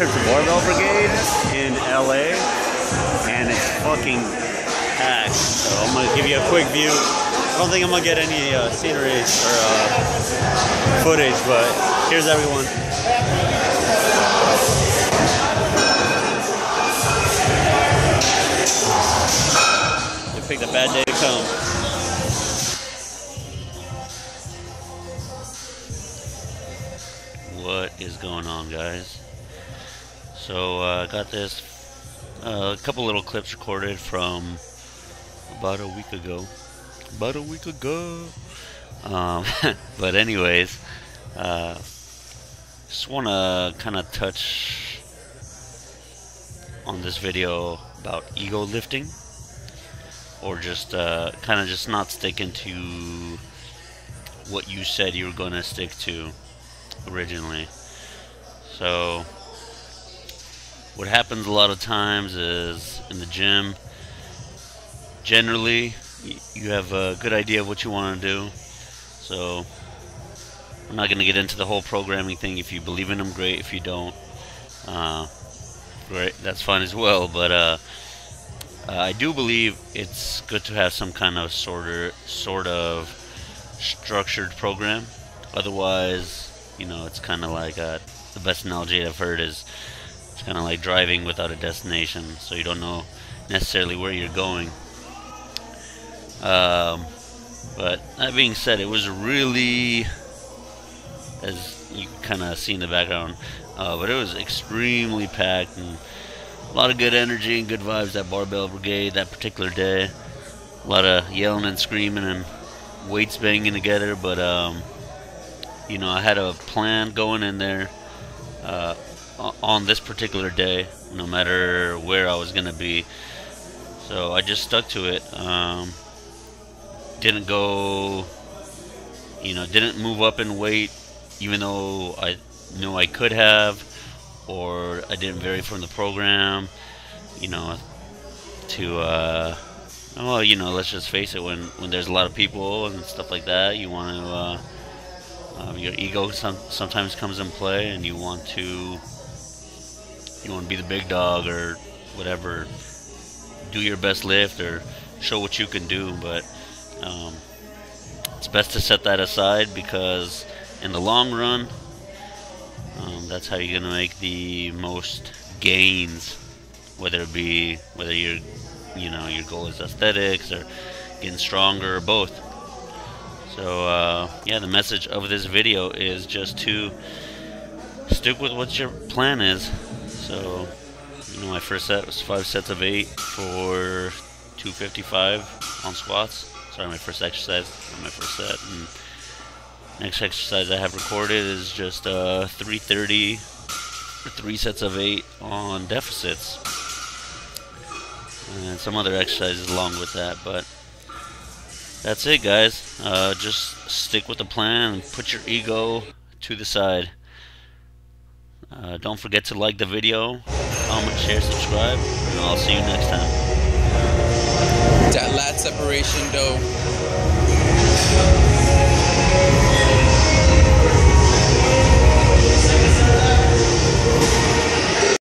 to Barbell Brigade in LA, and it's fucking packed. So I'm gonna give you a quick view. I don't think I'm gonna get any uh, scenery or uh, footage, but here's everyone. You picked a bad day to come. What is going on, guys? So I uh, got this uh, a couple little clips recorded from about a week ago. About a week ago. Um, but anyways, uh, just want to kind of touch on this video about ego lifting, or just uh, kind of just not sticking to what you said you were going to stick to originally. So, what happens a lot of times is in the gym, generally, you have a good idea of what you want to do. So, I'm not going to get into the whole programming thing. If you believe in them, great. If you don't, uh, great. That's fine as well. But uh, uh, I do believe it's good to have some kind of sort of, sort of structured program. Otherwise, you know, it's kind of like uh, the best analogy I've heard is kind of like driving without a destination, so you don't know necessarily where you're going. Um, but that being said, it was really, as you kind of see in the background, uh, but it was extremely packed and a lot of good energy and good vibes that Barbell Brigade that particular day. A lot of yelling and screaming and weights banging together, but um, you know, I had a plan going in there uh, on this particular day, no matter where I was to be. So I just stuck to it. Um, didn't go, you know, didn't move up in weight, even though I knew I could have, or I didn't vary from the program, you know, to, uh, well, you know, let's just face it, when, when there's a lot of people and stuff like that, you want to, uh, um, your ego some, sometimes comes in play, and you want to you want to be the big dog or whatever. Do your best lift or show what you can do, but um, it's best to set that aside because in the long run, um, that's how you're gonna make the most gains. Whether it be whether your you know your goal is aesthetics or getting stronger or both. So uh, yeah, the message of this video is just to stick with what your plan is. So you know, my first set was five sets of eight for 255 on squats. Sorry, my first exercise, my first set. And next exercise I have recorded is just uh, 330 for three sets of eight on deficits. And some other exercises along with that, but that's it, guys. Uh, just stick with the plan and put your ego to the side. Uh, don't forget to like the video, comment, share, subscribe, and I'll see you next time. That lat separation, though.